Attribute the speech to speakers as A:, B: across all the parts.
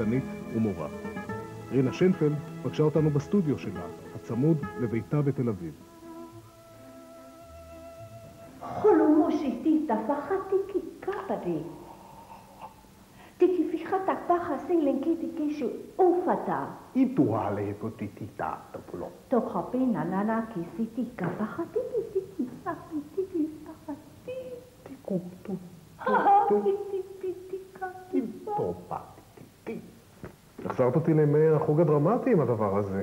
A: רקדנית ומורה. רינה שיינפלד פגשה אותנו בסטודיו שלה, הצמוד לביתה בתל אביב.
B: חולומוסי תפחתי כקפדי. תקיפיכת הפחה סילנקי תקישו אופתה.
C: Ituale potititato pulo.
B: תוכפינה ננה כיסיתי כפחתי כיסיתי כפחתי כפחתי.
C: Ticutu.
B: כפחתי
C: Topa.
A: החזרת אותי לימי החוג הדרמטי עם הדבר הזה.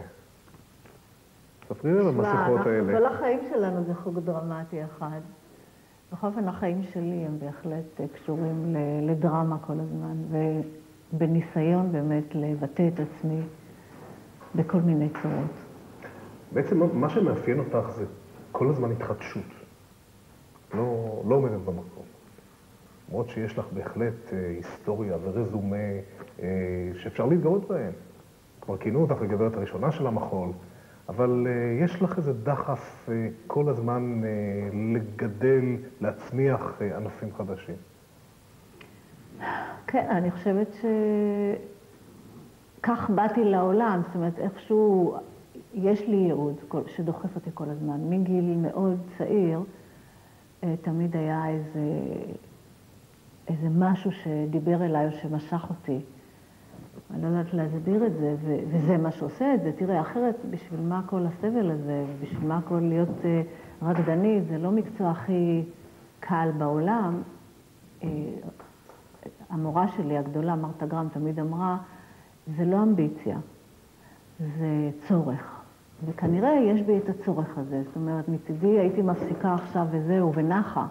A: ספרי לי על המסכות
D: כל
A: האלה.
D: החיים שלנו זה חוג דרמטי אחד. בכל אופן, החיים שלי הם בהחלט אה, קשורים לדרמה כל הזמן, ובניסיון באמת לבטא את עצמי בכל מיני צורות.
A: בעצם מה- מה שמאפיין אותך זה כל הזמן התחדשות. לא, לא עומדת במקום. למרות שיש לך בהחלט אה, היסטוריה ורזומה אה, שאפשר להתגאות בהם. כבר כינו אותך לגברת הראשונה של המחול, אבל אה, יש לך איזה דחף כל הזמן לגדל, להצמיח ענפים חדשים.
D: כן, אני חושבת שכך באתי לעולם, זאת אומרת, איכשהו יש לי ייעוד שדוחף אותי כל הזמן. מגיל מאוד צעיר, תמיד היה איזה, איזה משהו שדיבר אליי או שמשך אותי. אני לא יודעת להסביר את זה, וזה מה שעושה את זה. תראה, אחרת, בשביל מה כל הסבל הזה? בשביל מה כל להיות אה, רקדנית? זה לא מקצוע הכי קל בעולם. אה, המורה שלי הגדולה, מרתה גרם, תמיד אמרה, זה לא אמביציה, זה צורך. וכנראה יש בי את הצורך הזה. זאת אומרת, מצידי הייתי מפסיקה עכשיו וזהו, ונחה.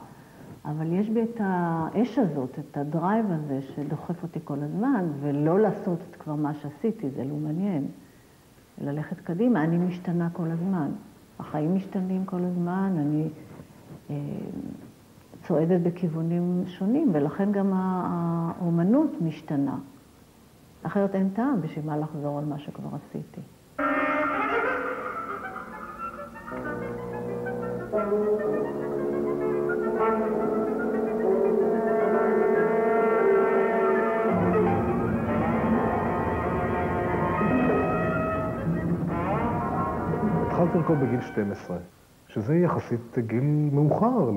D: אבל יש בי את האש הזאת, את הדרייב הזה שדוחף אותי כל הזמן, ולא לעשות את כבר מה שעשיתי, זה לא מעניין. ללכת קדימה, אני משתנה כל הזמן. החיים משתנים כל הזמן, אני אה, צועדת בכיוונים שונים, ולכן גם האומנות משתנה. אחרת אין טעם בשביל מה לחזור על מה שכבר עשיתי.
A: התחלת לרקוד בגיל 12, שזה יחסית גיל מאוחר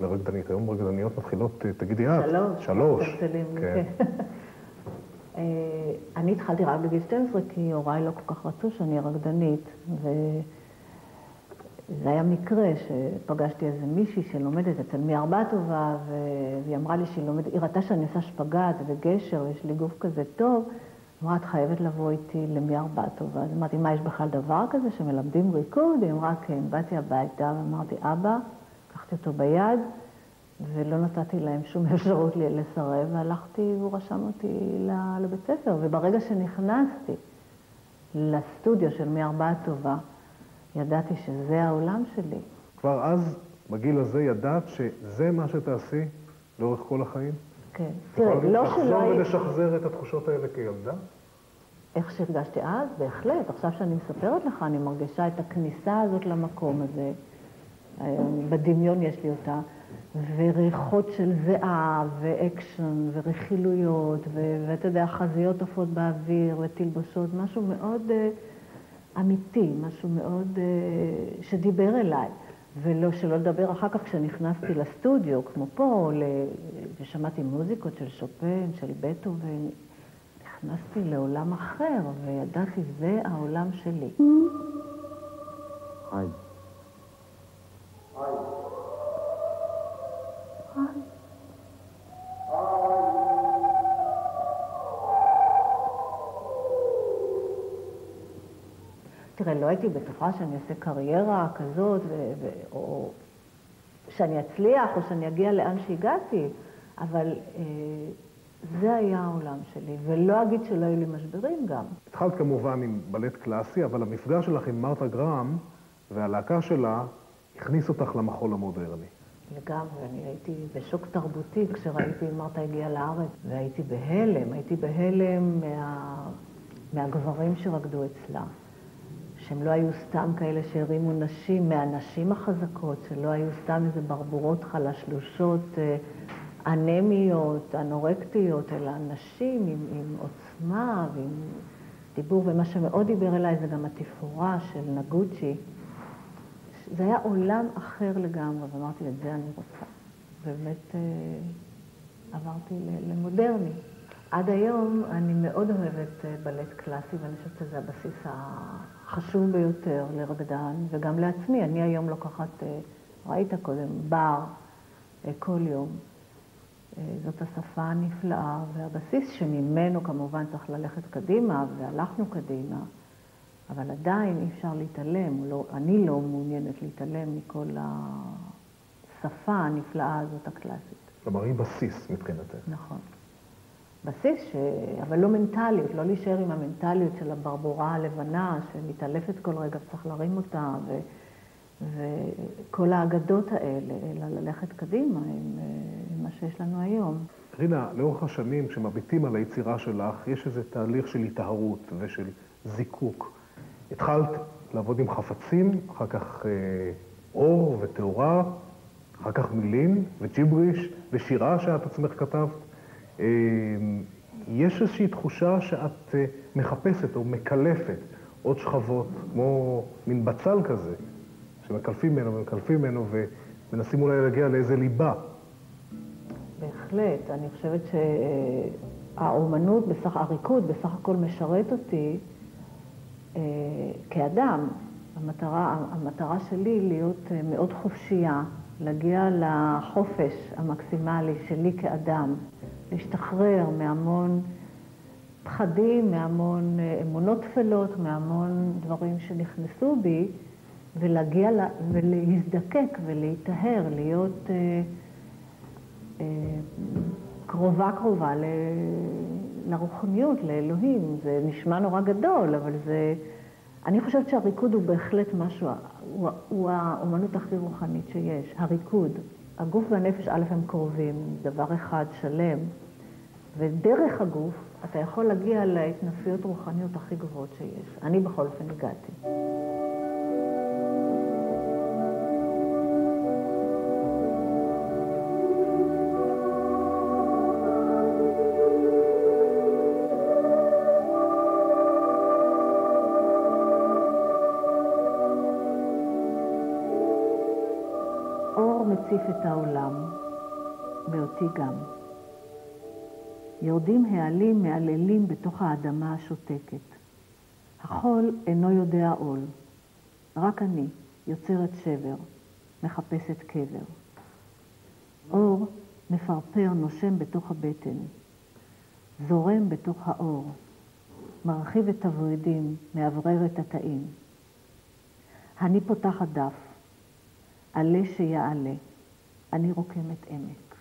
A: לרקדנית. היום רקדניות מתחילות, אה, תגידי את,
D: שלוש.
A: שלוש. כן.
D: אה, אני התחלתי רק בגיל 12, כי הוריי לא כל כך רצו שאני רקדנית, וזה היה מקרה שפגשתי איזה מישהי שלומדת אצל מי ארבע טובה, והיא אמרה לי שהיא לומדת, היא ראתה שאני עושה שפגאט וגשר, ויש לי גוף כזה טוב, אמרה, את חייבת לבוא איתי למי ארבע טובה. אז אמרתי, מה, יש בכלל דבר כזה שמלמדים ריקוד? היא אמרה, כן. באתי הביתה ואמרתי, אבא, לקחתי אותו ביד, ולא נתתי להם שום אפשרות לסרב, והלכתי, והוא רשם אותי לבית ספר. וברגע שנכנסתי לסטודיו של מי ארבעה טובה, ידעתי שזה העולם שלי.
A: כבר אז, בגיל הזה, ידעת שזה מה שתעשי לאורך כל החיים?
D: כן. תראה, לא שלא
A: לחזור. ולשחזר את התחושות האלה כילדה?
D: איך שהרגשתי אז, בהחלט. עכשיו שאני מספרת לך, אני מרגישה את הכניסה הזאת למקום הזה. בדמיון יש לי אותה. וריחות של זיעה, ואקשן, ורכילויות, ואתה יודע, חזיות עפות באוויר, ותלבושות, משהו מאוד uh, אמיתי, משהו מאוד uh, שדיבר אליי. ולא, שלא לדבר אחר כך כשנכנסתי לסטודיו, כמו פה, ל... ושמעתי מוזיקות של שופן, של בטהובן, נכנסתי לעולם אחר, וידעתי, זה העולם שלי.
C: היי.
D: תראה, לא הייתי בטוחה שאני אעשה קריירה כזאת, ו- ו- או שאני אצליח, או שאני אגיע לאן שהגעתי, אבל אה, זה היה העולם שלי, ולא אגיד שלא היו לי משברים גם.
A: התחלת כמובן עם בלט קלאסי, אבל המפגש שלך עם מרתה גרם והלהקה שלה הכניס אותך למחול המודרני.
D: לגמרי, אני הייתי בשוק תרבותי כשראיתי מרתה הגיעה לארץ, והייתי בהלם, הייתי בהלם מה... מהגברים שרקדו אצלה. שהם לא היו סתם כאלה שהרימו נשים, מהנשים החזקות, שלא היו סתם איזה ברבורות חלשלושות, אה, אנמיות, אנורקטיות, אלא נשים עם, עם עוצמה ועם דיבור, ומה שמאוד דיבר אליי זה גם התפאורה של נגוצ'י. זה היה עולם אחר לגמרי, ואמרתי, את זה אני רוצה. באמת אה, עברתי למודרני. עד היום אני מאוד אוהבת אה, בלט קלאסי, ואני חושבת שזה הבסיס החשוב ביותר לרקדן, וגם לעצמי. אני היום לוקחת, אה, ראית קודם, בר כל יום. זאת השפה הנפלאה, והבסיס שממנו כמובן צריך ללכת קדימה, והלכנו קדימה, אבל עדיין אי אפשר להתעלם, לא, אני לא מעוניינת להתעלם מכל השפה הנפלאה הזאת הקלאסית.
A: כלומר, היא בסיס מבחינתך.
D: נכון. בסיס, ש... אבל לא מנטליות, לא להישאר עם המנטליות של הברבורה הלבנה שמתעלפת כל רגע וצריך להרים אותה, ו... וכל האגדות האלה, אלא ללכת קדימה עם, עם מה שיש לנו היום.
A: רינה, לאורך השנים, כשמביטים על היצירה שלך, יש איזה תהליך של היטהרות ושל זיקוק. התחלת לעבוד עם חפצים, אחר כך אה, אור ותאורה, אחר כך מילים וג'יבריש ושירה שאת עצמך כתבת. אה, יש איזושהי תחושה שאת אה, מחפשת או מקלפת עוד שכבות, כמו מין בצל כזה, שמקלפים ממנו ומקלפים ממנו ומנסים אולי להגיע לאיזה ליבה.
D: בהחלט. אני חושבת שהאומנות, בסך, הריקוד בסך הכל משרת אותי אה, כאדם. המטרה, המטרה שלי להיות אה, מאוד חופשייה, להגיע לחופש המקסימלי שלי כאדם, להשתחרר מהמון פחדים, מהמון אה, אמונות טפלות, מהמון דברים שנכנסו בי. ולהגיע לה, ולהזדקק ולהיטהר, להיות אה, אה, קרובה קרובה ל, לרוחניות, לאלוהים. זה נשמע נורא גדול, אבל זה... אני חושבת שהריקוד הוא בהחלט משהו, הוא, הוא האומנות הכי רוחנית שיש, הריקוד. הגוף והנפש, א', הם קרובים, דבר אחד שלם, ודרך הגוף אתה יכול להגיע להתנפיות רוחניות הכי גבוהות שיש. אני בכל אופן הגעתי. מציף את העולם, ואותי גם. יורדים העלים מעללים בתוך האדמה השותקת. החול אינו יודע עול, רק אני יוצרת שבר, מחפשת קבר. אור מפרפר נושם בתוך הבטן, זורם בתוך האור, מרחיב את הוורידים, מאוורר את התאים. אני פותחת דף, עלה שיעלה. אני רוקמת עמק.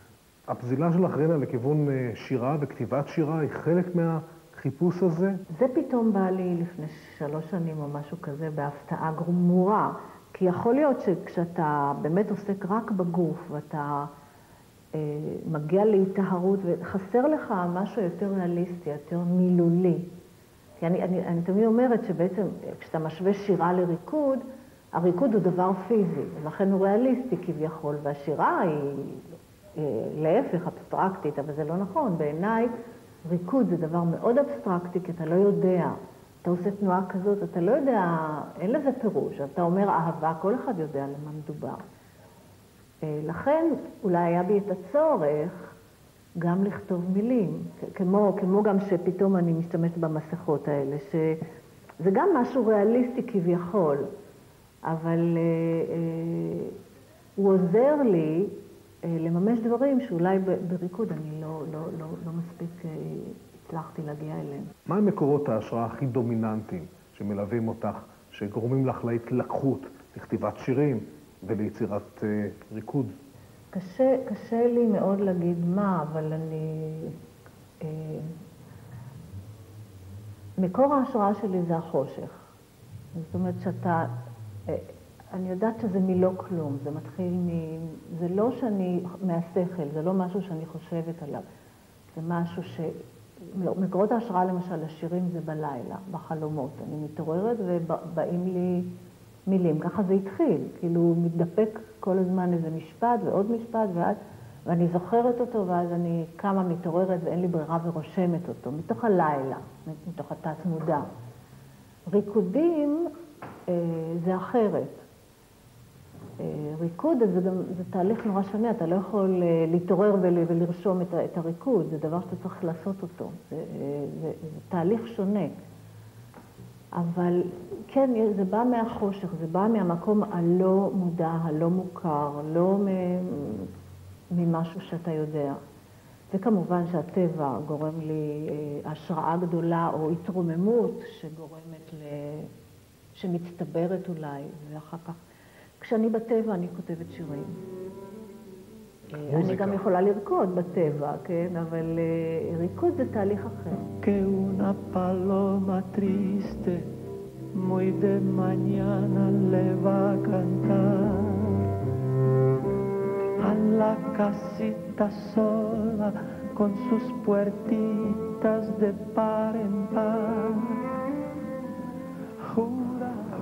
A: הפזילה שלך, רנה, לכיוון אה, שירה וכתיבת שירה היא חלק מהחיפוש הזה?
D: זה פתאום בא לי לפני שלוש שנים או משהו כזה בהפתעה גמורה. כי יכול להיות שכשאתה באמת עוסק רק בגוף ואתה אה, מגיע להיטהרות וחסר לך משהו יותר ריאליסטי, יותר מילולי. כי אני, אני, אני תמיד אומרת שבעצם כשאתה משווה שירה לריקוד, הריקוד הוא דבר פיזי, ולכן הוא ריאליסטי כביכול, והשירה היא להפך אבסטרקטית, אבל זה לא נכון. בעיניי ריקוד זה דבר מאוד אבסטרקטי, כי אתה לא יודע. אתה עושה תנועה כזאת, אתה לא יודע, אין לזה פירוש. אתה אומר אהבה, כל אחד יודע למה מדובר. אה, לכן אולי היה בי את הצורך גם לכתוב מילים, כמו, כמו גם שפתאום אני משתמשת במסכות האלה, שזה גם משהו ריאליסטי כביכול. אבל אה, אה, הוא עוזר לי אה, לממש דברים שאולי בריקוד אני לא, לא, לא, לא מספיק הצלחתי להגיע אליהם.
A: מה מקורות ההשראה הכי דומיננטיים שמלווים אותך, שגורמים לך להתלקחות, לכתיבת שירים וליצירת ריקוד?
D: קשה, קשה לי מאוד להגיד מה, אבל אני... אה, מקור ההשראה שלי זה החושך. זאת אומרת שאתה אני יודעת שזה מלא כלום, זה מתחיל מ... זה לא שאני, מהשכל, זה לא משהו שאני חושבת עליו, זה משהו ש... מקורות ההשראה למשל לשירים זה בלילה, בחלומות. אני מתעוררת ובאים לי מילים, ככה זה התחיל, כאילו מתדפק כל הזמן איזה משפט ועוד משפט, ואז ואני זוכרת אותו, ואז אני קמה, מתעוררת, ואין לי ברירה ורושמת אותו, מתוך הלילה, מתוך התת-מודע. ריקודים זה אחרת. אה, ריקוד זה גם, זה תהליך נורא שונה, אתה לא יכול אה, להתעורר ול, ולרשום את, הריקוד, זה דבר שאתה צריך לעשות אותו, זה, זה, זה תהליך שונה. אבל כן, זה בא מהחושך, זה בא מהמקום הלא מודע, הלא מוכר, לא ממשהו שאתה יודע. וכמובן שהטבע גורם לי אה, השראה גדולה או התרוממות שגורמת ל... שמצטברת אולי, ואחר כך... כשאני בטבע אני כותבת שירים. אה, מוזיקה. אני גם יכולה לרקוד בטבע, כן? אבל uh, ריקוד זה תהליך אחר. כאונה פלומה טריסטה, muy de mañana le va a cantar a la casita sola con sus puertitas de par en par.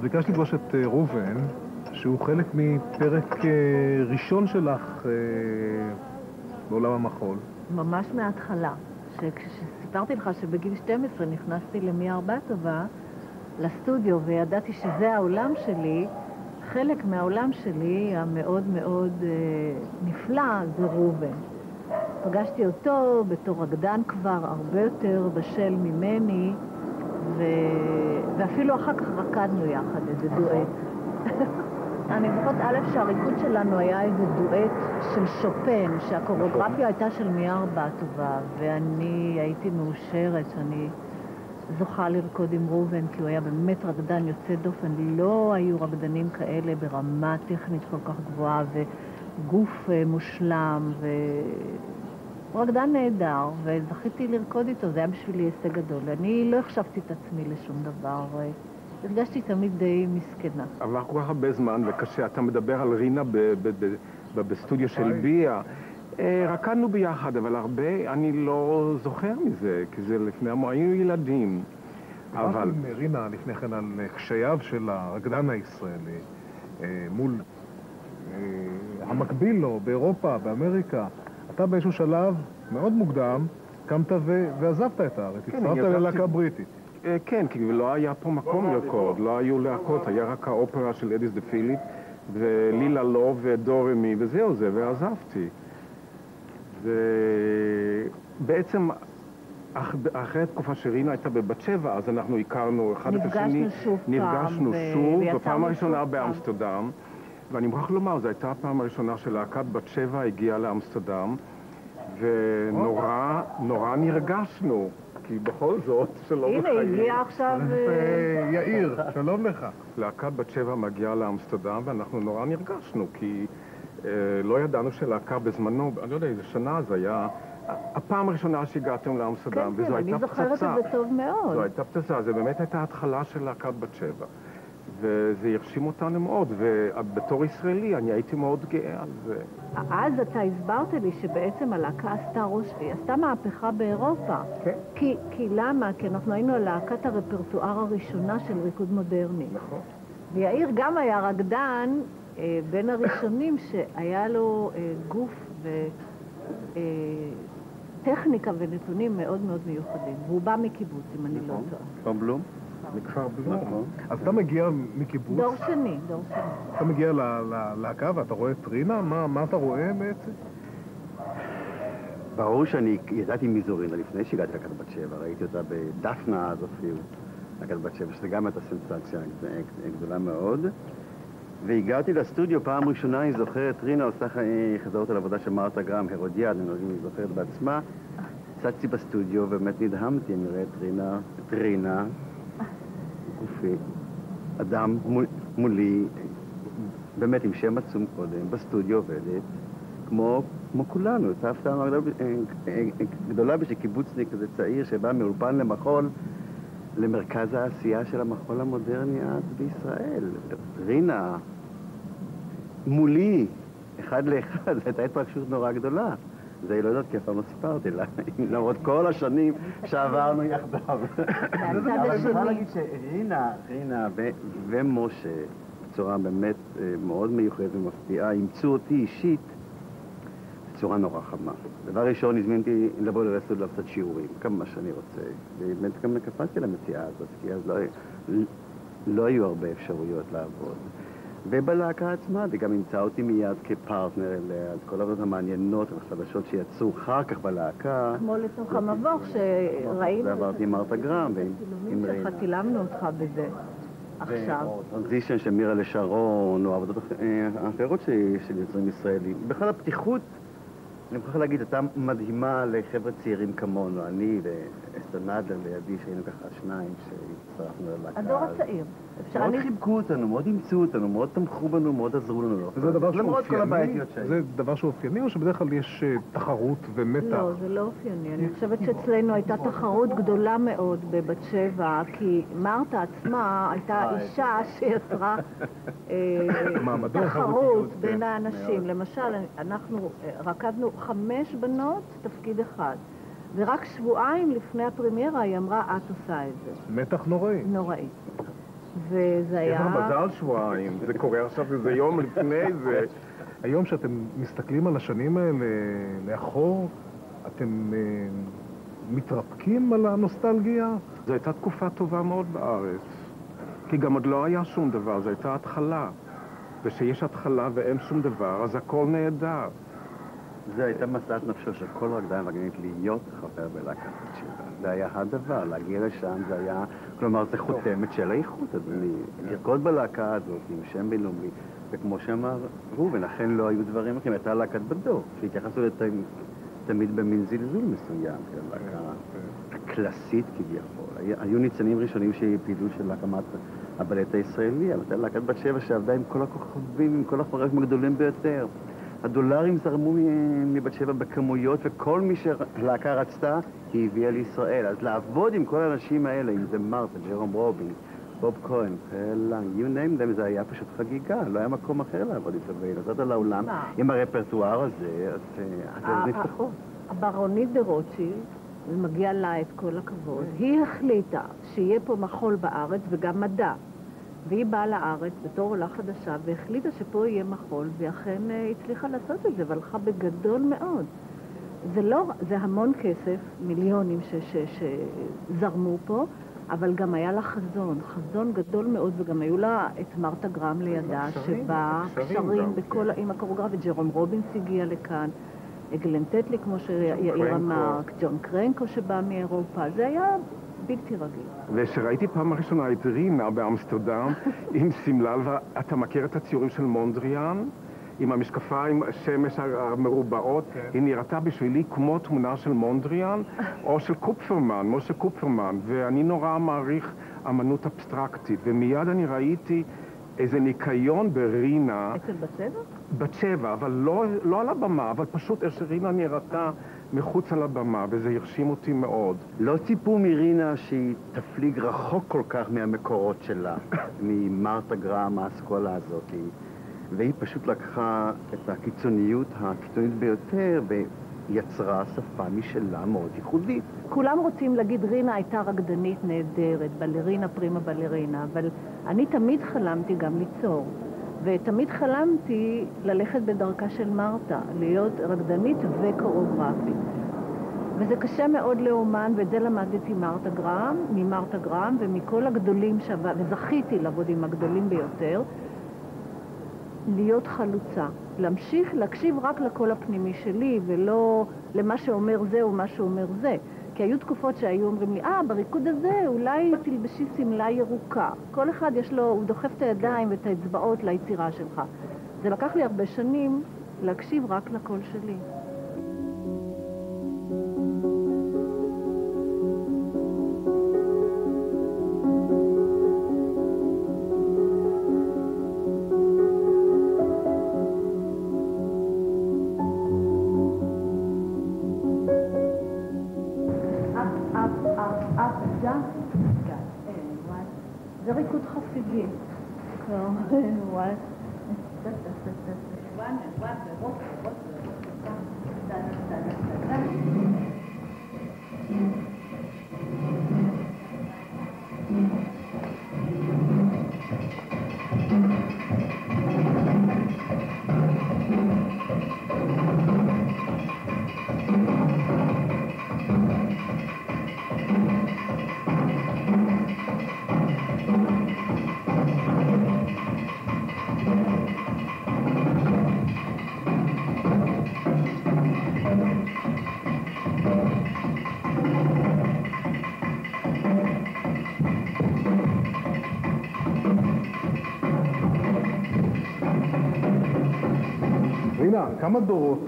A: ביקשתי לפגוש את ראובן, שהוא חלק מפרק ראשון שלך בעולם המחול.
D: ממש מההתחלה. כשסיפרתי לך שבגיל 12 נכנסתי למי ארבעטובה, לסטודיו, וידעתי שזה העולם שלי, חלק מהעולם שלי המאוד מאוד אה, נפלא זה ראובן. פגשתי אותו בתור רקדן כבר הרבה יותר בשל ממני, ו... ואפילו אחר כך רקדנו יחד איזה דואט. אני זוכרת א' שהריקוד שלנו היה איזה דואט של שופן, שהקוריאוגרפיה הייתה של מיאר בטובה, ואני הייתי מאושרת שאני זוכה לרקוד עם ראובן, כי הוא היה באמת רקדן יוצא דופן. לא היו רקדנים כאלה ברמה טכנית כל כך גבוהה וגוף אה, מושלם, ו... הוא רקדן נהדר, וזכיתי לרקוד איתו, זה היה בשבילי הישג גדול. אני לא החשבתי את עצמי לשום דבר. אה, הרגשתי תמיד די מסכנה.
C: עבר כל כך הרבה זמן וקשה. אתה מדבר על רינה בסטודיו של ביה. אה, רקדנו ביחד, אבל הרבה, אני לא זוכר מזה, כי זה לפני, היינו ילדים.
A: אבל... דיברתי עם רינה לפני כן על קשייו של הרקדן הישראלי אה, מול אה, המקביל לו באירופה, באמריקה. אתה באיזשהו שלב מאוד מוקדם קמת ועזבת את הארץ, כן, הצטרפת ללהקה בריטית.
C: כן, כי לא היה פה מקום לרקוד, לא היו להקות, היה רק האופרה של אדיס דה פיליפ ולילה לא ודורמי וזהו זה, ועזבתי. ובעצם אחרי התקופה שרינה הייתה בבת שבע, אז אנחנו הכרנו אחד את השני.
D: נפגשנו שוב פעם.
C: נפגשנו שוב, בפעם הראשונה באמסטרדם. ואני מוכרח לומר, זו הייתה הפעם הראשונה שלהקת בת שבע הגיעה לאמסטרדם, ונורא, נורא נרגשנו, כי בכל זאת, שלום
D: לחיים. הנה, הגיע עכשיו...
A: אה, יאיר, שלום לך.
C: להקת בת שבע מגיעה לאמסטרדם, ואנחנו נורא נרגשנו, כי... אה, לא ידענו שלהקה בזמנו, אני לא יודע איזה שנה זה היה, הפעם הראשונה שהגעתם לאמסטרדם,
D: כן, וזו כן, הייתה פצצה. כן, כן, אני זוכרת את זה טוב מאוד.
C: זו הייתה פצצה, זו באמת הייתה התחלה של להקת בת שבע. וזה הרשים אותנו מאוד, ובתור ישראלי אני הייתי מאוד גאה על זה.
D: אז אתה הסברת לי שבעצם הלהקה עשתה ראש, והיא עשתה מהפכה באירופה.
C: כן.
D: כי, כי למה? כי אנחנו היינו להקת הרפרטואר הראשונה של ריקוד מודרני.
C: נכון.
D: ויאיר גם היה רקדן אה, בין הראשונים שהיה לו אה, גוף וטכניקה אה, ונתונים מאוד מאוד מיוחדים. והוא בא מקיבוץ, אם אני לא טועה.
C: בלום?
A: מכפר בלום. נכון. אז אתה מגיע מקיבוץ...
D: דור שני, דור שני.
A: אתה מגיע ללהקה ואתה רואה את רינה? מה אתה רואה בעצם?
E: ברור שאני ידעתי מי זו רינה לפני שהגעתי לכת בת שבע, ראיתי אותה בדפנה אז אפילו, לכת בת שבע, שזה גם הייתה סנסציה גדולה מאוד. והגעתי לסטודיו פעם ראשונה, אני זוכרת, רינה עושה חזרות על עבודה של מרתה גרם, הרודיאד, אני לא זוכרת בעצמה. צצתי בסטודיו, ובאמת נדהמתי, אני רואה את רינה, את רינה, אדם מול, מולי, באמת עם שם עצום קודם, בסטודיו עובדת, כמו, כמו כולנו, זו הפתעה גדולה בשביל קיבוצניק כזה צעיר שבא מאולפן למחול. למרכז העשייה של המחול המודרני אז בישראל. רינה, מולי, אחד לאחד, זו הייתה התרגשות נורא גדולה. זה היא לא יודעת כי אף פעם לא סיפרתי לה, למרות כל השנים שעברנו יחדיו. אבל אני יכולה להגיד שרינה, רינה ומשה, בצורה באמת אה, מאוד מיוחדת ומפתיעה, אימצו אותי אישית בצורה נורא חמה. דבר ראשון, הזמין אותי לבוא לרסטוד לעשות שיעורים, כמה שאני רוצה. ובאמת גם קפצתי למציאה הזאת, כי אז לא, לא היו הרבה אפשרויות לעבוד. ובלהקה עצמה, וגם אימצה אותי מיד כפרטנר אליה, אז כל העבודות המעניינות והחדשות שיצאו אחר כך בלהקה.
D: כמו לתוך המבוך שראינו.
E: ועברתי עם מרתה גרם ועם.
D: שלך צילמנו אותך בזה. עכשיו.
E: טרנזישן של מירה לשרון, או עבודות אה, אחרות של יוצרים ישראלים. בכלל הפתיחות אני מוכרח להגיד, הייתה מדהימה לחבר'ה צעירים כמונו, אני ואסתר נדלר לידי, שהיינו ככה שניים שהצטרפנו ללהקה.
D: הדור הצעיר.
E: מאוד חיבקו אותנו, מאוד אימצו אותנו, מאוד תמכו בנו, מאוד עזרו לנו.
A: זה דבר שאופייני? זה דבר שאופייני או שבדרך כלל יש אה, תחרות ומתח?
D: לא, זה לא אופייני. אני חושבת שאצלנו הייתה תחרות גדולה מאוד בבת שבע, כי מרתה עצמה הייתה אה, אישה שיצרה אה, תחרות בין האנשים. למשל, אנחנו רקדנו חמש בנות, תפקיד אחד. ורק שבועיים לפני הפרמיירה היא אמרה, את עושה את זה.
A: מתח נוראי.
D: נוראי. וזה היה...
C: איזה מזל שבועיים, זה קורה עכשיו איזה יום לפני זה.
A: היום שאתם מסתכלים על השנים האלה לאחור, אתם אה, מתרפקים על הנוסטלגיה?
C: זו הייתה תקופה טובה מאוד בארץ, כי גם עוד לא היה שום דבר, זו הייתה התחלה. וכשיש התחלה ואין שום דבר, אז הכל נהדר.
E: זו הייתה משאת נפשו של כל רקדן ורקדנית להיות חבר בלהקת שירה. זה היה הדבר, להגיע לשם זה היה, כלומר זה חותמת של האיכות, אדוני. לרקוד בלהקה הזאת עם שם בינלאומי, וכמו שאמר ראובן, אכן לא היו דברים אחרים, הייתה להקת בדור, שהתייחסו תמיד במין זלזול מסוים, כן, להקה הקלאסית כביכול. היו ניצנים ראשונים שהפעילו של הקמת הבלט הישראלי, אבל הייתה להקת בת שבע שעבדה עם כל הכוכבים, עם כל החורפים הגדולים ביותר. הדולרים זרמו מבת שבע בכמויות, וכל מי שהלהקה רצתה, היא הביאה לישראל. אז לעבוד עם כל האנשים האלה, אם זה מרתה, ג'רום רובין, בוב כהן, פלאנג, you name them, זה היה פשוט חגיגה, לא היה מקום אחר לעבוד איתו, ולצאת על האולם עם הרפרטואר הזה, אז
D: אה, נפתחו. הברונית דה רוטשילד, ומגיע לה את כל הכבוד, היא החליטה שיהיה פה מחול בארץ וגם מדע. והיא באה לארץ בתור עולה חדשה והחליטה שפה יהיה מחול, והיא אכן אה, הצליחה לעשות את זה, והלכה בגדול מאוד. זה לא, זה המון כסף, מיליונים שזרמו פה, אבל גם היה לה חזון, חזון גדול מאוד, וגם היו לה את מרתה גרם לידה, שבה קשרים בכל, עם הקוריאוגרפיה, ג'רום רובינס הגיע לכאן, גלן טטלי, כמו שיאיר אמר, ג'ון קרנקו שבא מאירופה, זה היה בלתי רגיל.
C: וכשראיתי פעם ראשונה את רינה באמסטרדם עם שמלה, ואתה מכיר את הציורים של מונדריאן? עם המשקפיים שמש המרובעות, כן. היא נראתה בשבילי כמו תמונה של מונדריאן או של קופפרמן, משה קופפרמן, ואני נורא מעריך אמנות אבסטרקטית, ומיד אני ראיתי איזה ניקיון ברינה.
D: אצל בצבע?
C: בצבע, אבל לא, לא על הבמה, אבל פשוט איך שרינה נראתה מחוץ על הבמה, וזה הרשים אותי מאוד.
E: לא ציפו מרינה שהיא תפליג רחוק כל כך מהמקורות שלה, ממרתה גרם, האסכולה הזאת, והיא פשוט לקחה את הקיצוניות הקיצונית ביותר ויצרה שפה משלה מאוד ייחודית.
D: כולם רוצים להגיד רינה הייתה רקדנית נהדרת, בלרינה פרימה בלרינה, אבל אני תמיד חלמתי גם ליצור. ותמיד חלמתי ללכת בדרכה של מרתה, להיות רקדנית וקוריאוגרפית. וזה קשה מאוד לאומן, ואת זה למדתי מרתה גרם, ממרתה גרם ומכל הגדולים שווה, וזכיתי לעבוד עם הגדולים ביותר, להיות חלוצה. להמשיך להקשיב רק לקול הפנימי שלי, ולא למה שאומר זה ומה שאומר זה. כי היו תקופות שהיו אומרים לי, אה, בריקוד הזה אולי תלבשי שמלה ירוקה. כל אחד יש לו, הוא דוחף את הידיים ואת האצבעות ליצירה שלך. זה לקח לי הרבה שנים להקשיב רק לקול שלי.
A: droite, de gauche, de gauche, de gauche, כמה דורות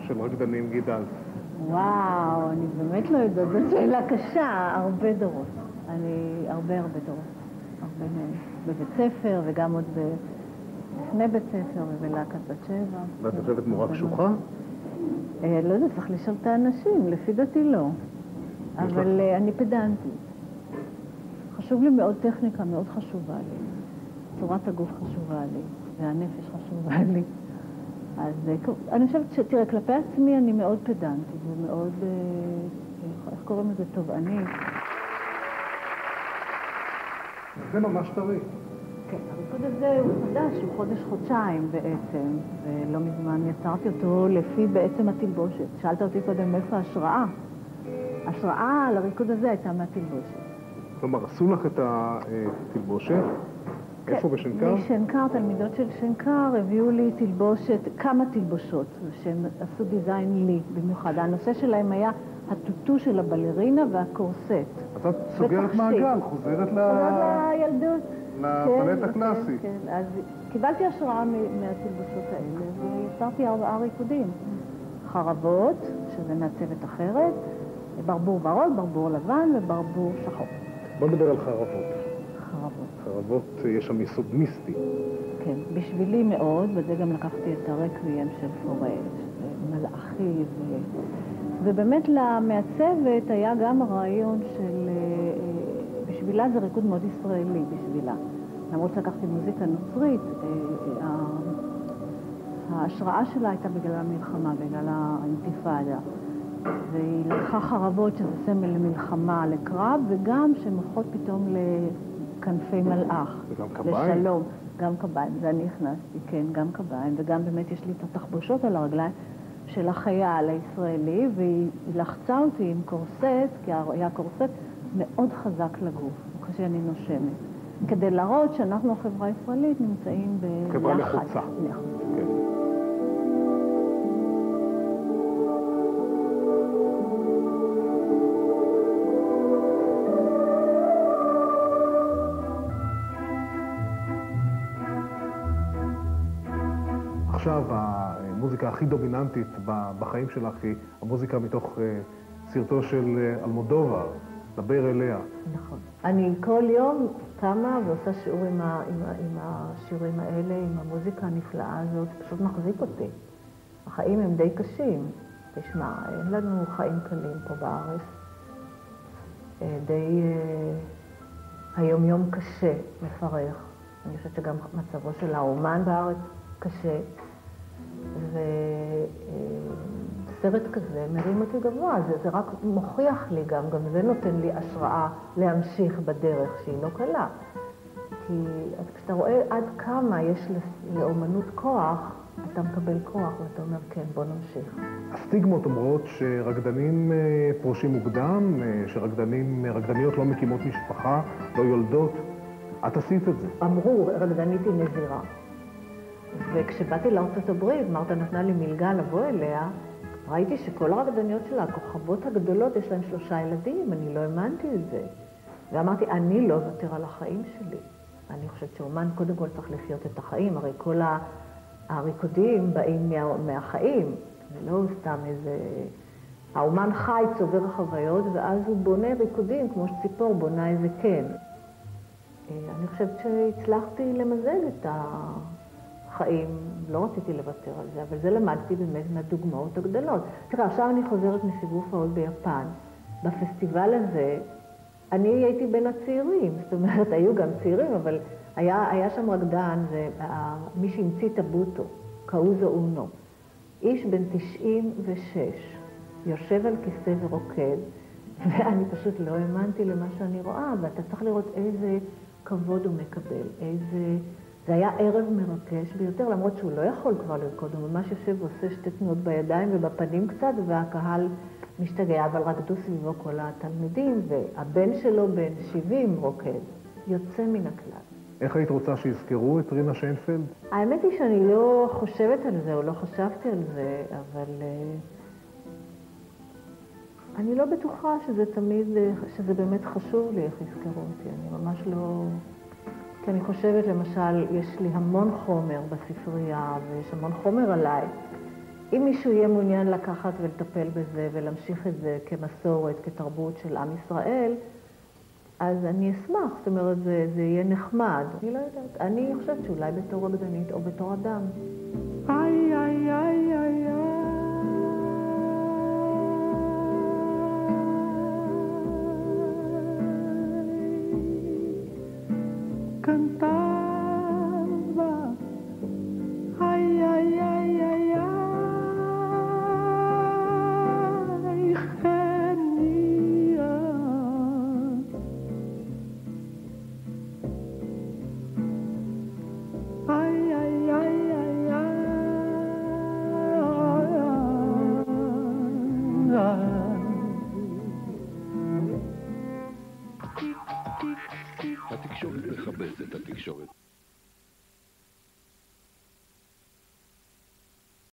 A: של רקדנים גידלת?
D: וואו, אני באמת לא יודעת, זו שאלה קשה, הרבה דורות. אני, הרבה הרבה דורות. הרבה מהם. בבית ספר וגם עוד ב... לפני בית ספר ובלהקת בת שבע.
A: ואת נחשבת מורה קשוחה?
D: אה, לא יודעת, צריך לשאול את האנשים, לפי דעתי לא. אבל אה, אני פדנטית. חשוב לי מאוד טכניקה, מאוד חשובה לי. צורת הגוף חשובה לי, והנפש חשובה לי. אז אה, אני חושבת ש... תראה, כלפי עצמי אני מאוד פדנטית ומאוד, אה, אה, איך קוראים לזה? תובענית.
A: זה ממש טרי.
D: כן, הריקוד הזה הוא חדש, הוא חודש-חודשיים בעצם, ולא מזמן יצרתי אותו לפי בעצם התלבושת. שאלת אותי קודם מאיפה ההשראה. ההשראה לריקוד הזה הייתה מהתלבושת.
A: כלומר, עשו לך את התלבושת, איפה בשנקר?
D: משנקר, תלמידות של שנקר הביאו לי תלבושת, כמה תלבושות, שהם עשו דיזיין לי במיוחד. הנושא שלהם היה הטוטו של הבלרינה והקורסט.
A: אז את סוגרת. מעגל, חוזרת ל...
D: לילדות.
A: לבלט
D: כן,
A: הקלאסי.
D: כן, כן. אז קיבלתי השראה מהתלבושות האלה, ויצרתי ארבעה ריקודים. חרבות, שזה מעצבת אחרת, ברבור ורוד, ברבור לבן וברבור שחור.
A: בוא נדבר על חרבות.
D: חרבות.
A: חרבות, אה, יש שם יסוד מיסטי.
D: כן, בשבילי מאוד, וזה גם לקחתי את הרקוויאם של פורש, מלאכי, ו... ובאמת למעצבת היה גם הרעיון של... אה, אה, בשבילה זה ריקוד מאוד ישראלי, בשבילה. למרות שלקחתי מוזיקה נוצרית, אה, אה, ההשראה שלה הייתה בגלל המלחמה, בגלל האינתיפאדה. והיא לקחה חרבות שזה סמל למלחמה, לקרב, וגם הופכות פתאום לכנפי מלאך.
A: וגם קביים.
D: לשלום. גם קביים, זה אני הכנסתי, כן, גם קביים, וגם באמת יש לי את התחבושות על הרגליים של החייל הישראלי, והיא היא לחצה אותי עם קורסט, כי היה קורסט מאוד חזק לגוף, כשאני נושמת, כדי להראות שאנחנו, החברה הישראלית, נמצאים ביחד.
A: חברה לחוצה.
D: לחוצה.
A: כן. המוזיקה הכי דומיננטית בחיים שלך היא המוזיקה מתוך אה, סרטו של אה, אלמודובר, דבר אליה.
D: נכון. אני כל יום קמה ועושה שיעור עם, ה, עם, ה, עם השיעורים האלה, עם המוזיקה הנפלאה הזאת, פשוט מחזיק אותי. החיים הם די קשים. תשמע, אין לנו חיים קלים פה בארץ. אה, די... היום-יום קשה, מפרך. אני חושבת שגם מצבו של האומן בארץ קשה. וסרט כזה מרים אותי גבוה, זה, זה רק מוכיח לי גם, גם זה נותן לי השראה להמשיך בדרך שהיא לא קלה. כי אז כשאתה רואה עד כמה יש לאומנות כוח, אתה מקבל כוח ואתה אומר, כן, בוא נמשיך.
A: הסטיגמות אומרות שרקדנים אה, פורשים מוקדם, אה, שרקדנים, רקדניות לא מקימות משפחה, לא יולדות. את עשית את זה.
D: אמרו, רקדנית היא נזירה. וכשבאתי לארצות הברית, מרתה נתנה לי מלגה לבוא אליה, ראיתי שכל הרקדניות שלה, הכוכבות הגדולות, יש להן שלושה ילדים, אני לא האמנתי את זה. ואמרתי, אני לא אוותר על החיים שלי. אני חושבת שאומן קודם כל צריך לחיות את החיים, הרי כל ה- הריקודים באים מה, מהחיים, זה לא סתם איזה... האומן חי, צובר חוויות, ואז הוא בונה ריקודים, כמו שציפור בונה איזה קן. אה, אני חושבת שהצלחתי למזג את החיים, לא רציתי לוותר על זה, אבל זה למדתי באמת מהדוגמאות הגדולות. תראה, עכשיו אני חוזרת מסיבוב פעות ביפן. בפסטיבל הזה, אני הייתי בין הצעירים, זאת אומרת, היו גם צעירים, אבל היה, היה שם רקדן, זה ה- מי שהמציא את הבוטו, קאוזו אונו. איש בן 96, יושב על כיסא ורוקד, ואני פשוט לא האמנתי למה שאני רואה, ואתה צריך לראות איזה כבוד הוא מקבל, איזה... זה היה ערב מרגש ביותר, למרות שהוא לא יכול כבר לרקוד, הוא ממש יושב ועושה שתי תנועות בידיים ובפנים קצת, והקהל משתגע, אבל רקדו סביבו כל התלמידים, והבן שלו בן 70 רוקד, יוצא מן הכלל.
A: איך היית רוצה שיזכרו את רינה שיינפלד?
D: האמת היא שאני לא חושבת על זה, או לא חשבתי על זה, אבל אה, אני לא בטוחה שזה תמיד, אה, שזה באמת חשוב לי איך יזכרו אותי. אני ממש לא... כי אני חושבת, למשל, יש לי המון חומר בספרייה, ויש המון חומר עליי, אם מישהו יהיה מעוניין לקחת ולטפל בזה ולהמשיך את זה כמסורת, כתרבות של עם ישראל, אז אני אשמח, זאת אומרת, זה, זה יהיה נחמד. אני לא יודעת. אני חושבת שאולי בתור רקדנית או בתור אדם.
F: איי, איי, איי, איי, איי.